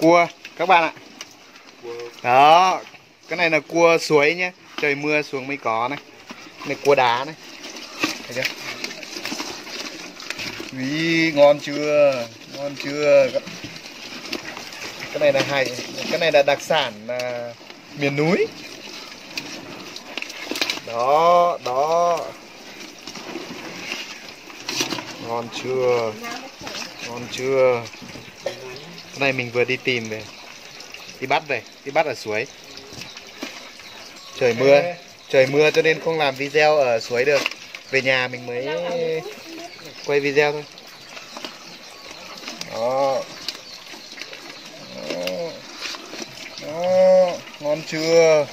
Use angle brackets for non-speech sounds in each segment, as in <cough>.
cua các bạn ạ. Đó cái này là cua suối nhé. Trời mưa xuống mới có này. Này cua đá này. Thấy chưa? Ý, ngon chưa? Ngon chưa? Cái này là hay. Cái này là đặc sản là miền núi. Đó đó. Ngon chưa? Ngon chưa? Này mình vừa đi tìm về. Đi bắt về đi bắt ở suối. Trời mưa trời mưa cho nên không làm video ở suối được. Về nhà mình mới quay video thôi. Đó. Đó, đó. ngon chưa?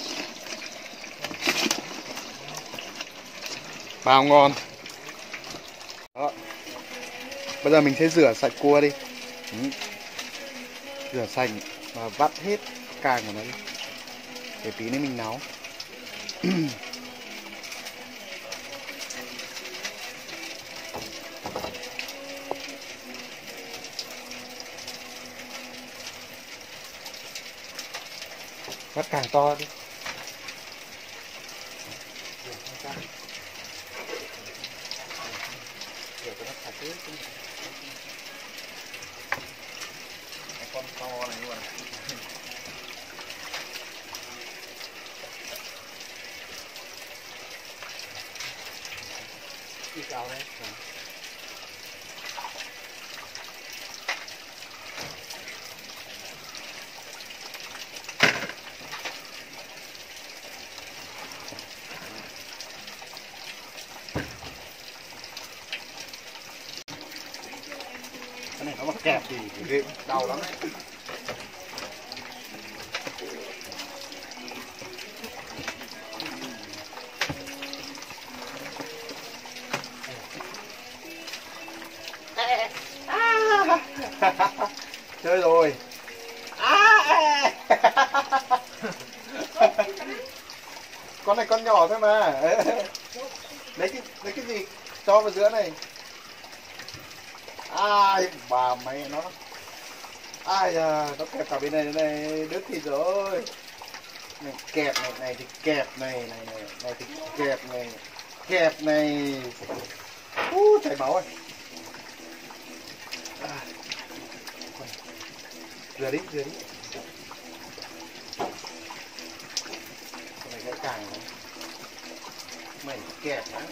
Bao ngon. Đó. Bây giờ mình sẽ rửa sạch cua đi. Ừ rửa sạch và vắt hết càng của nó đi để tí nữa mình nấu. <clears throat> Vắt càng to đi. Đi cao đấy cái này nó mà kẹp thì thì đau lắm. <laughs> chơi rồi. À, à, à. <laughs> con này con nhỏ thôi mà. <laughs> Lấy cái lấy cái gì cho vào giữa này? Ai bà mày nó. Ai à nó kẹp cả bên này này đứt thịt rồi. Này kẹp này này thì kẹp này này này này thì kẹp này kẹp này. U chảy máu rồi rửa đi rửa đi Con này cái càng này mày kẹp lắm.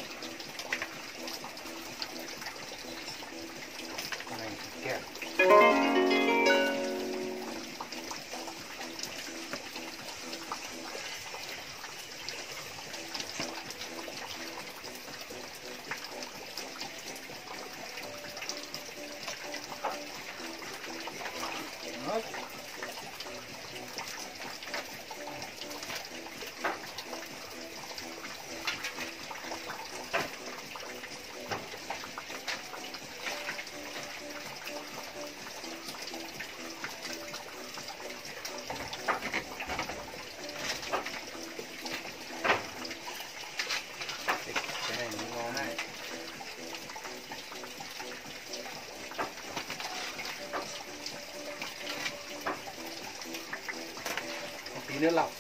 Tí nữa lọc.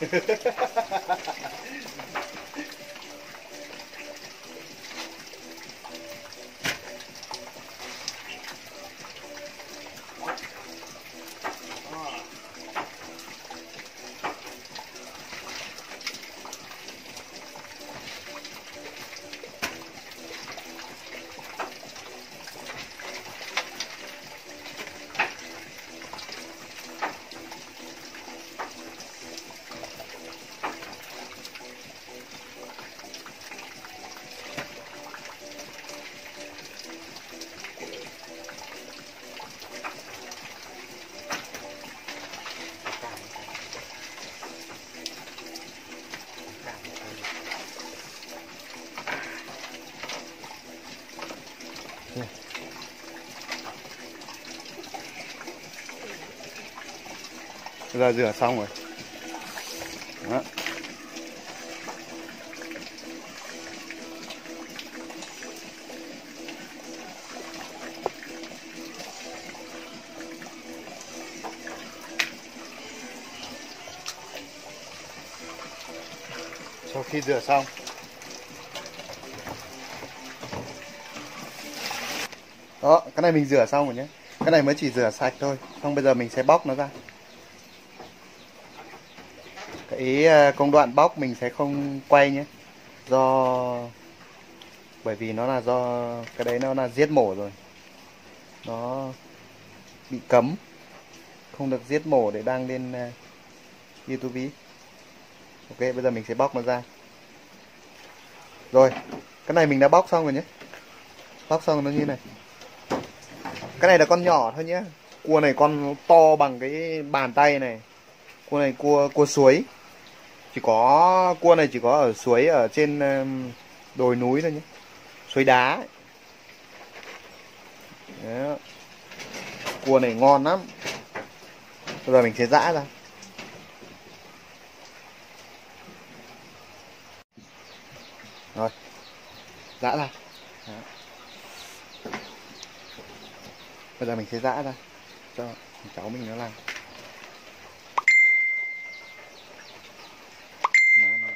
<laughs> ra rửa xong rồi. Đó. sau khi rửa xong, đó, cái này mình rửa xong rồi nhé. Cái này mới chỉ rửa sạch thôi, xong bây giờ mình sẽ bóc nó ra cái ờ, công đoạn bóc mình sẽ không quay nhé. Do bởi vì nó là do cái đấy nó là giết mổ rồi. Nó bị cấm. Không được giết mổ để đăng lên uh, youtube. Ok bây giờ mình sẽ bóc nó ra. Rồi cái này mình đã bóc xong rồi nhé. Bóc xong nó như này. Cái này là con nhỏ thôi nhé. Cua này con to bằng cái bàn tay này. Cua này cua cua suối chỉ có cua này chỉ có ở suối ở trên um, đồi núi thôi nhé. Suối đá Đấy. cua này ngon lắm. Bây giờ mình sẽ giã ra. Rồi. Giã ra. Đó. bây giờ mình sẽ giã ra cho cháu mình nó làm Đó, đó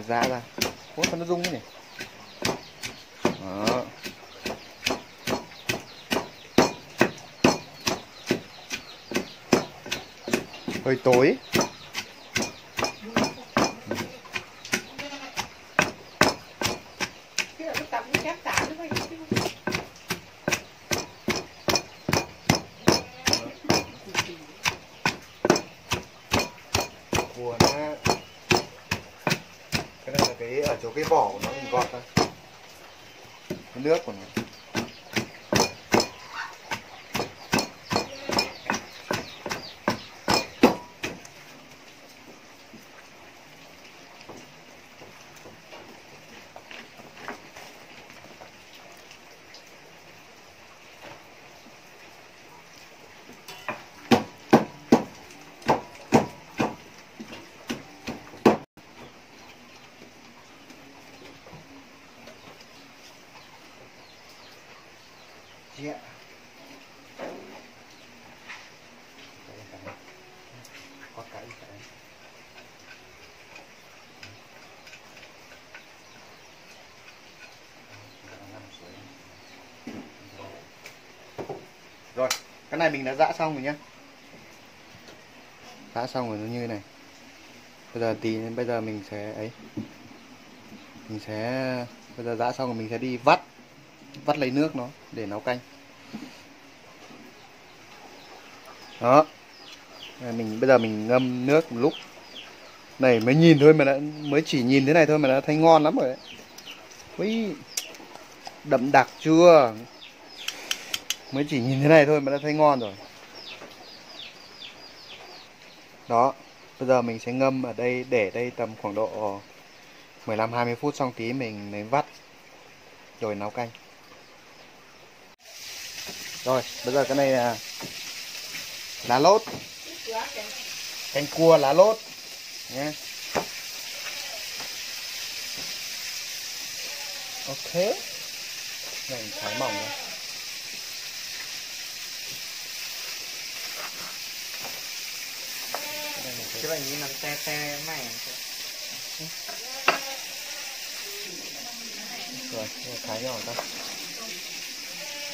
mình sẽ ra. Ủa sao nó rung thế nhỉ? Đó. Hơi tối. Cua nó cái này là cái ở chỗ cái vỏ của nó mình gọt ra cái nước của nó. Dạ. Có cái cái. Rồi, cái này mình đã dã xong rồi nhá. Dã xong rồi nó như này. Bây giờ tí bây giờ mình sẽ ấy. Mình sẽ bây giờ dã xong rồi mình sẽ đi vắt vắt lấy nước nó để nấu canh. Đó. Mình, bây giờ mình ngâm nước một lúc. Này, mới nhìn thôi mà đã, mới chỉ nhìn thế này thôi mà đã thấy ngon lắm rồi đấy. Đậm đặc chưa? Mới chỉ nhìn thế này thôi mà đã thấy ngon rồi. Đó, bây giờ mình sẽ ngâm ở đây, để đây tầm khoảng độ 15 20 phút xong tí mình mới vắt, rồi nấu canh rồi bây giờ cái này là lá lốt. Canh cua lá lốt. Nhé. Ok. Này thái mỏng này. cái này như nằm te te mày. Rồi thái nhỏ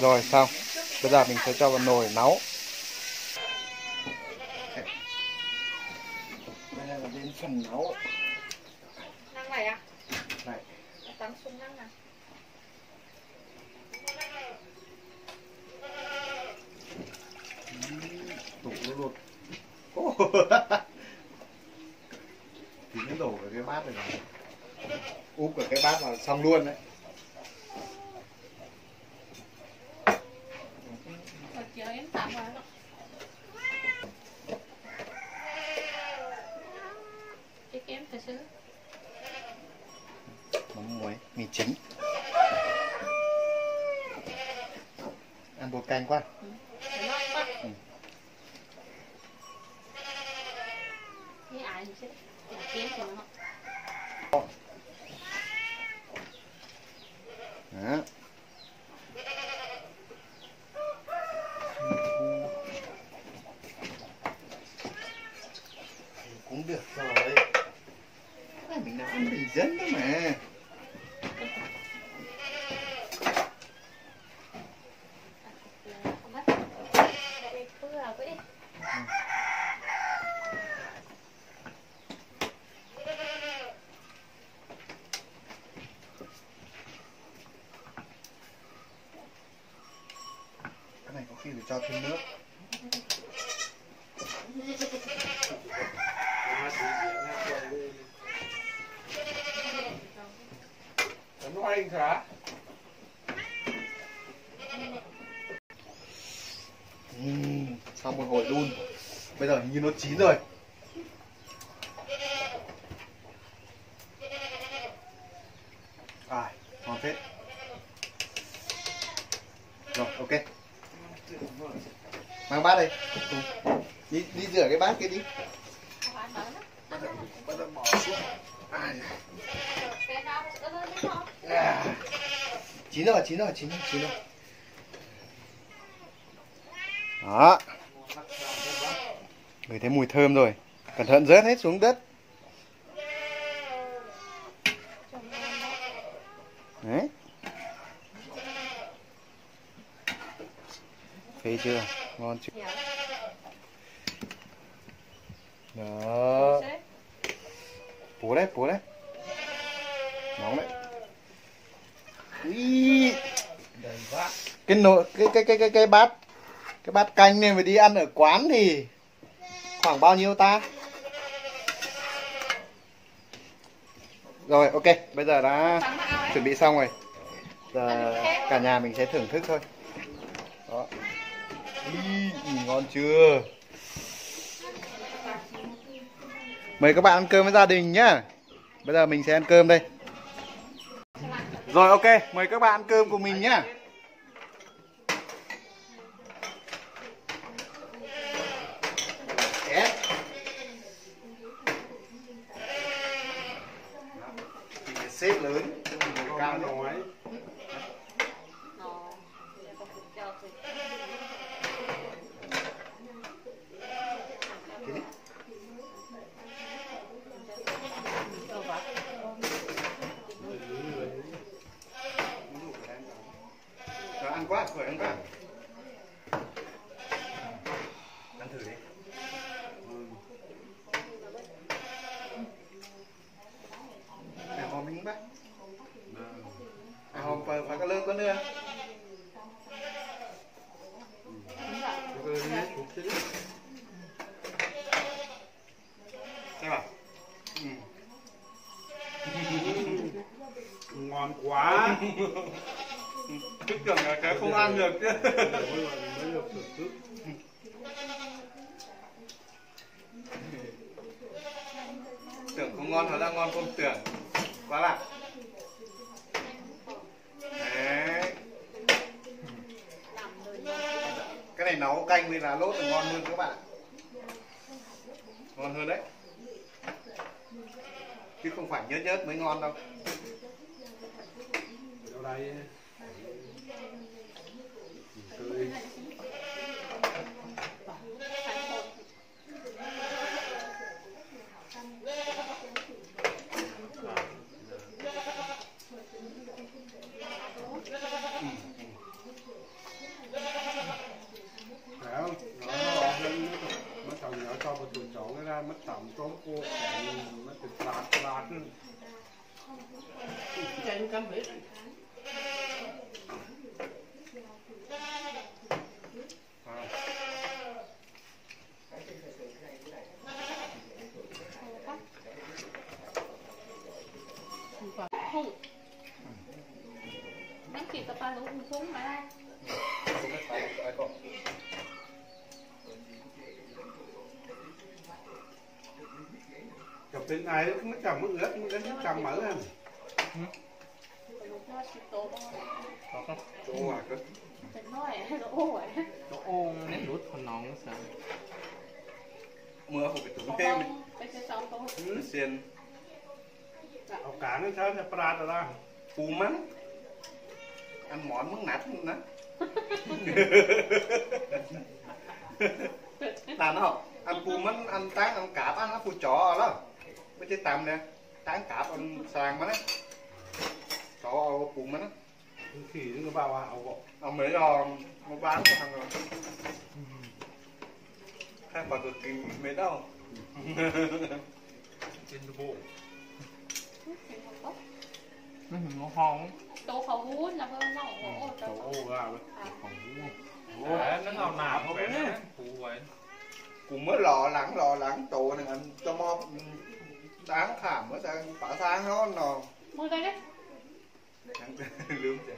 rồi xong. Bây giờ mình sẽ cho vào nồi nấu. Đây là đến phần nấu. Năng này à? này. Tắm sung năng à? tủ lụt Ô. thì nó đổ vào cái bát này rồi. Úp vào cái bát vào xong luôn đấy 2019 Ăn bột canh quá. Ừ. khi phải cho thêm nước. Nó hay hả sau một hồi đun, bây giờ hình như nó chín rồi. À ngon phết rồi, ok mang bát đây. Đi đi rửa cái bát kia đi. Nó. bắt đầu bỏ xuống chín rồi chín rồi chín rồi chín rồi. Đó. Người thấy mùi thơm rồi. Cẩn thận rớt hết xuống đất Trồng ngon đó. đấy phê chưa? Ngon chưa Dẻo. đó. Bố đấy bố đấy. Nóng đấy. Quá cái nồi cái cái cái cái cái bát cái bát canh này mà đi ăn ở quán thì khoảng bao nhiêu ta? Rồi ok bây giờ đã chuẩn bị xong rồi. Giờ cả nhà mình sẽ thưởng thức thôi Ý, ngon chưa? Mời các bạn ăn cơm với gia đình nhá. Bây giờ mình sẽ ăn cơm đây. Rồi ok mời các bạn ăn cơm của mình nhá. Xếp lớn cao. nói Nó. Để có cục cho thì. Thế đi. Ờ, vâng. Rồi ăn quá, rồi ăn quá. Ăn thử đi. À, hòm miếng bác. À, hòm phải, phải có lơ có nữa. Xem bảo. Ừ ngon quá. Cứ tưởng là cái không ăn được chứ. tưởng không ngon nó ra ngon không tưởng. Quá lạ. Đấy. Cái này nấu canh với lá lốt thì ngon hơn các bạn ạ. ngon hơn đấy. Chứ không phải nhớt nhớt mới ngon đâu ở đây tươi phải không nó ngọt hơn nó thằng nhỏ cho một tụi chọn ra mất tẩm tốn cô nó thịt lạt lạt Trên cam biết này nó chẳng mất ướt nó chẳng mở hơn chỗ ngoài cơ chỗ ô nét lút còn nóng sao? Mưa không phải tụng thêm nó xiên. Dạ, Ở cả nó sao? Nó pra ra ra. Phù mắn. Ăn món mắng nát nữa <laughs> làm không? Ăn phù mắn ăn tán ăn cạp ăn nó phù chó đó. ไม่ใช่ตำนี่ยตั้งกาบเอนสางมานะเขอเอาปุ่มมานะขี่นึกว่าว่าเอาก็เอาเหมยลองมาบ้านก็ทำกันแค่ปลาตัวจรินไม่เด้าจินโบไม่ถึงหัวขอมโตเขาวุ้นนะเพื่อนน้าโอ้โตโอ้ก้าวของวุ้นโอ้ยนั่นเอาหนาเขาไปนะผูไว้กูเมื่อหล่อหลังหล่อหลังโตนะงอับจะมอบ sáng khảm mới sáng phá sáng nó nó mưa đây đấy lướm chưa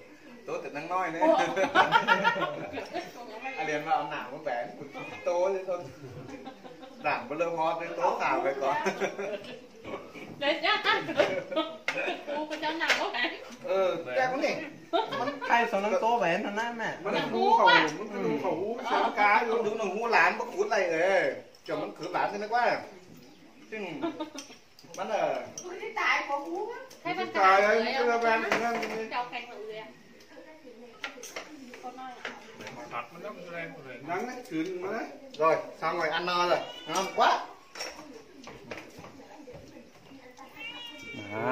tốt thì đang nói đấy à liền vào nào có vẻ tố thế thôi đảng có lơ ho thế tố khảo về con đấy nhá cô có cháu nào có vẻ ừ ra cũng này มันใครสองน้ำโตแหวนเท่านั้นแม่มันหูเขามันดูเขาหูสามกาดูหนึ่งหูหลานบักขุดอะไรเอ้ยจะมันคือหลานใช่ไหมว่าซึ่ง bánh à. Cái tài của uống á. Cái bánh tài ấy cái bánh bánh bánh bánh nắng đấy chuyến mà đấy. Rồi xong rồi ăn no rồi. Ngon quá. À.